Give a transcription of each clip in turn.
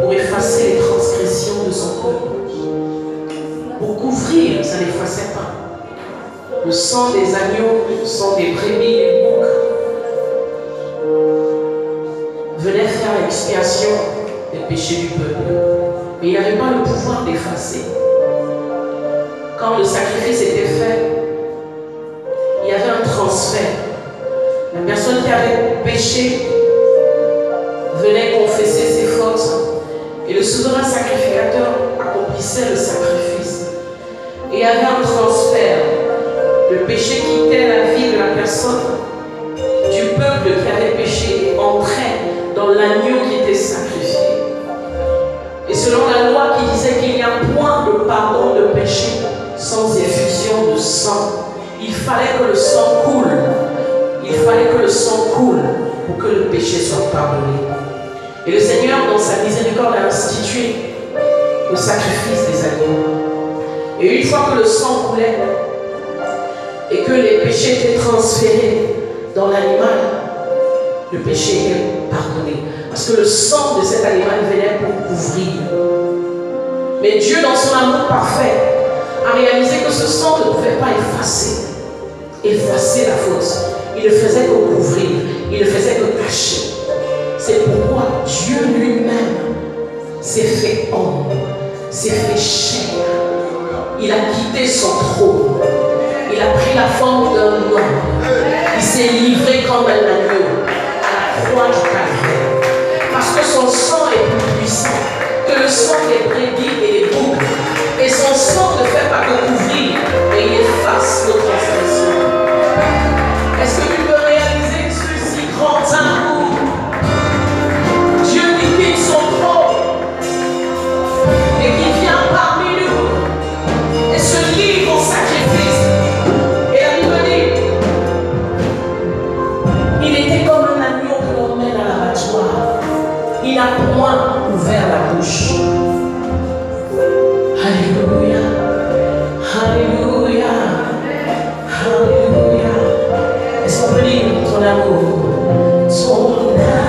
pour effacer les transgressions de son peuple. Pour couvrir, ça n'effaçait pas. Le sang des agneaux, le sang des brebis et boucs venait faire l'expiation des péchés du peuple. Mais il n'avait pas le pouvoir d'effacer. Quand le sacrifice était fait, il y avait un transfert. La personne qui avait péché venait confesser ses fautes et le souverain sacrificateur accomplissait le sacrifice. Et avait un transfert. Le péché quittait la vie de la personne, du peuple qui avait péché et entrait dans l'agneau qui était sacrifié. Et selon la loi qui disait qu'il n'y a point de pardon de péché sans effusion de sang, il fallait que le sang coule. Il fallait que le sang coule pour que le péché soit pardonné. Et le Seigneur, dans sa miséricorde, a institué le sacrifice des agneaux. Et une fois que le sang coulait et que les péchés étaient transférés dans l'animal, le péché est pardonné. Parce que le sang de cet animal venait pour couvrir. Mais Dieu, dans son amour parfait, a réalisé que ce sang ne pouvait pas effacer, effacer la faute. Il ne faisait que couvrir, il ne faisait que cacher. C'est pourquoi Dieu lui-même s'est fait homme, s'est fait chair. Il a quitté son trône. Il a pris la forme d'un homme. Il s'est livré comme un agneau à la croix du calvaire. Parce que son sang est plus puissant que le sang des brebis et des boucles. Et amour Ton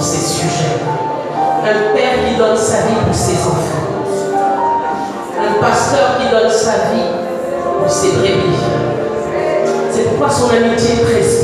ses sujets. Un père qui donne sa vie pour ses enfants. Un pasteur qui donne sa vie pour ses brebis. C'est pourquoi son amitié est précieuse.